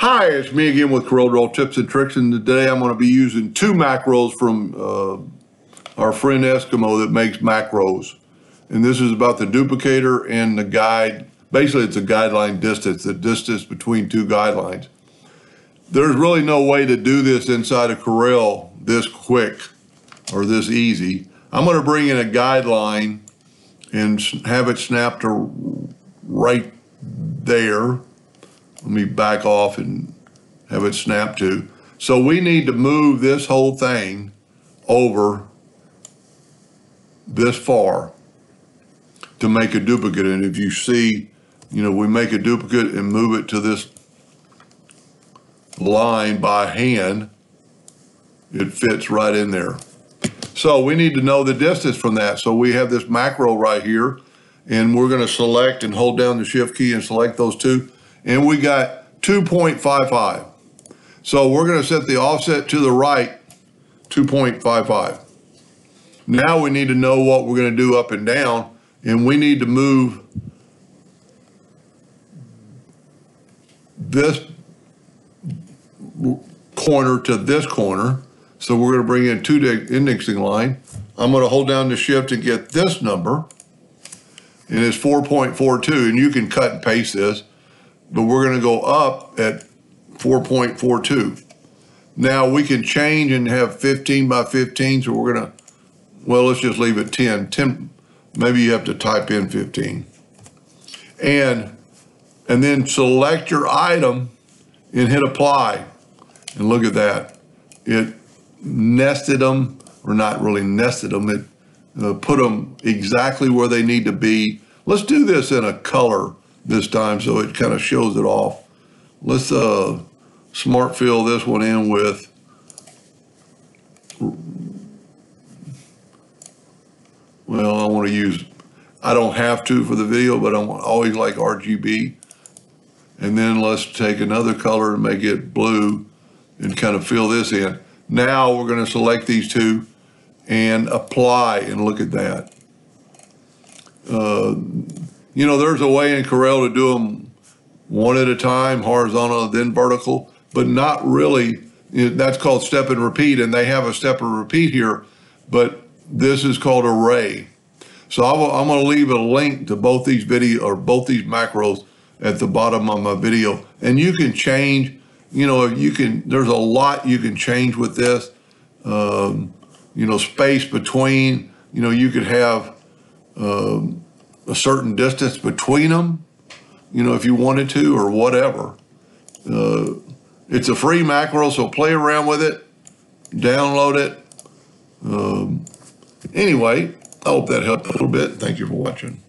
Hi, it's me again with CorelDRAW Tips and Tricks, and today I'm going to be using two macros from uh, our friend Eskimo that makes macros. And this is about the duplicator and the guide. Basically, it's a guideline distance, the distance between two guidelines. There's really no way to do this inside of Corel this quick or this easy. I'm going to bring in a guideline and have it snapped to right there let me back off and have it snap to. So we need to move this whole thing over this far to make a duplicate. And if you see, you know, we make a duplicate and move it to this line by hand, it fits right in there. So we need to know the distance from that. So we have this macro right here, and we're going to select and hold down the shift key and select those two and we got 2.55. So we're going to set the offset to the right, 2.55. Now we need to know what we're going to do up and down, and we need to move this corner to this corner. So we're going to bring in two indexing line. I'm going to hold down the shift to get this number, and it's 4.42, and you can cut and paste this but we're going to go up at 4.42. Now we can change and have 15 by 15, so we're going to, well, let's just leave it 10. 10, maybe you have to type in 15. And, and then select your item and hit apply. And look at that. It nested them, or not really nested them, it uh, put them exactly where they need to be. Let's do this in a color this time, so it kind of shows it off. Let's uh, smart fill this one in with well, I want to use, I don't have to for the video, but I always like RGB. And then let's take another color and make it blue and kind of fill this in. Now we're going to select these two and apply and look at that. Uh, you know, there's a way in Corel to do them one at a time, horizontal, then vertical, but not really. That's called step and repeat, and they have a step and repeat here, but this is called array. So I'm going to leave a link to both these video or both these macros at the bottom of my video, and you can change. You know, you can. There's a lot you can change with this. Um, you know, space between. You know, you could have. Um, a certain distance between them, you know, if you wanted to or whatever. Uh, it's a free macro, so play around with it, download it. Um, anyway, I hope that helped a little bit. Thank you for watching.